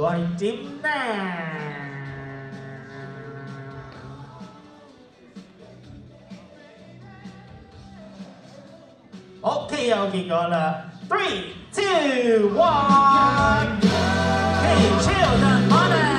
gọi chim nè Ok, ok, gọi là 3, 2, 1 Hey, children, money